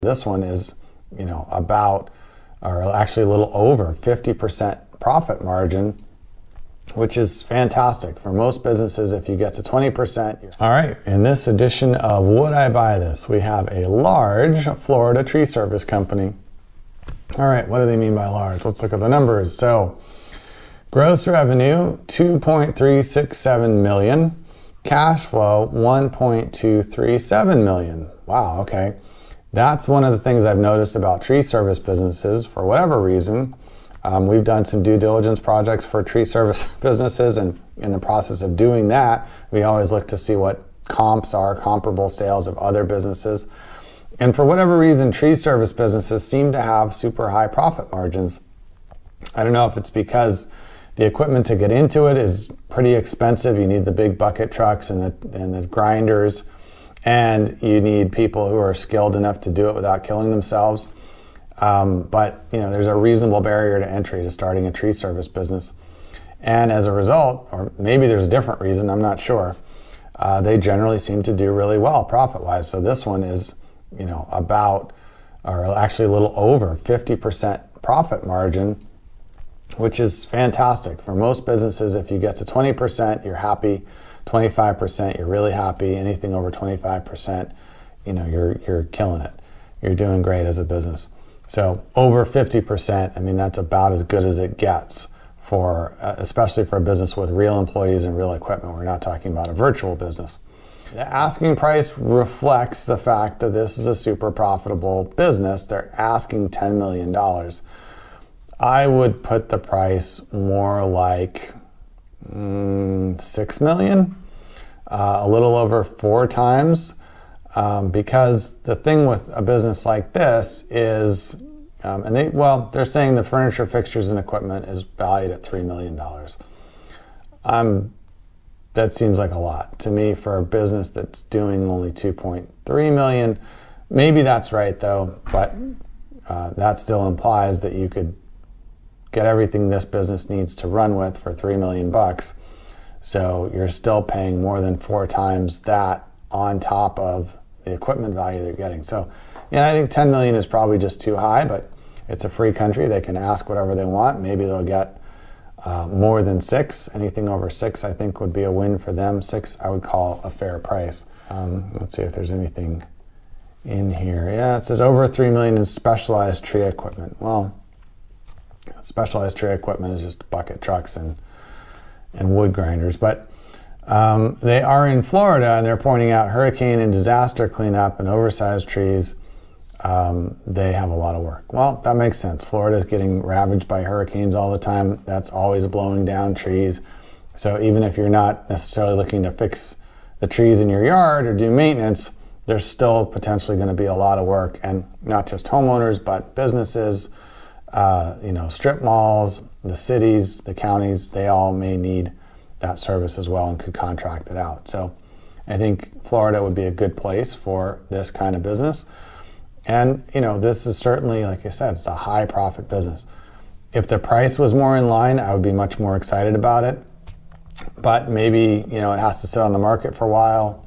This one is, you know, about, or actually a little over 50% profit margin, which is fantastic. For most businesses, if you get to 20%. All right, in this edition of Would I Buy This, we have a large Florida tree service company. All right, what do they mean by large? Let's look at the numbers. So, gross revenue 2.367 million, cash flow 1.237 million. Wow, okay. That's one of the things I've noticed about tree service businesses for whatever reason. Um, we've done some due diligence projects for tree service businesses, and in the process of doing that, we always look to see what comps are, comparable sales of other businesses. And for whatever reason, tree service businesses seem to have super high profit margins. I don't know if it's because the equipment to get into it is pretty expensive. You need the big bucket trucks and the, and the grinders and you need people who are skilled enough to do it without killing themselves. Um, but you know, there's a reasonable barrier to entry to starting a tree service business, and as a result, or maybe there's a different reason, I'm not sure. Uh, they generally seem to do really well profit-wise. So this one is, you know, about, or actually a little over 50% profit margin, which is fantastic for most businesses. If you get to 20%, you're happy. 25%, you're really happy. Anything over 25%, you know, you're, you're killing it. You're doing great as a business. So over 50%, I mean, that's about as good as it gets for, uh, especially for a business with real employees and real equipment. We're not talking about a virtual business. The asking price reflects the fact that this is a super profitable business. They're asking $10 million. I would put the price more like mm, six million, uh, a little over four times. Um, because the thing with a business like this is, um, and they well, they're saying the furniture, fixtures, and equipment is valued at three million dollars. Um, that seems like a lot to me for a business that's doing only 2.3 million. Maybe that's right though, but uh, that still implies that you could get everything this business needs to run with for 3 million bucks. So you're still paying more than four times that on top of the equipment value they're getting. So, yeah, I think 10 million is probably just too high, but it's a free country. They can ask whatever they want. Maybe they'll get uh, more than six. Anything over six, I think, would be a win for them. Six, I would call a fair price. Um, let's see if there's anything in here. Yeah, it says over 3 million in specialized tree equipment. Well, specialized tree equipment is just bucket trucks and and wood grinders. But um, they are in Florida, and they're pointing out hurricane and disaster cleanup and oversized trees. Um, they have a lot of work. Well, that makes sense. Florida is getting ravaged by hurricanes all the time. That's always blowing down trees. So even if you're not necessarily looking to fix the trees in your yard or do maintenance, there's still potentially going to be a lot of work, and not just homeowners, but businesses uh, you know, strip malls, the cities, the counties, they all may need that service as well and could contract it out. So I think Florida would be a good place for this kind of business. And, you know, this is certainly, like I said, it's a high profit business. If the price was more in line, I would be much more excited about it. But maybe, you know, it has to sit on the market for a while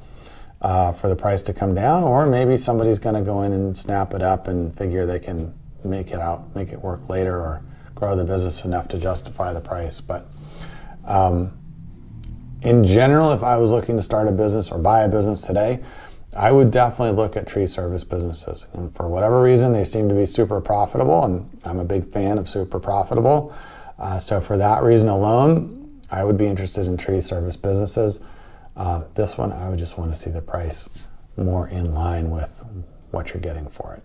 uh, for the price to come down, or maybe somebody's going to go in and snap it up and figure they can make it out, make it work later, or grow the business enough to justify the price. But um, in general, if I was looking to start a business or buy a business today, I would definitely look at tree service businesses. And for whatever reason, they seem to be super profitable, and I'm a big fan of super profitable. Uh, so for that reason alone, I would be interested in tree service businesses. Uh, this one, I would just want to see the price more in line with what you're getting for it.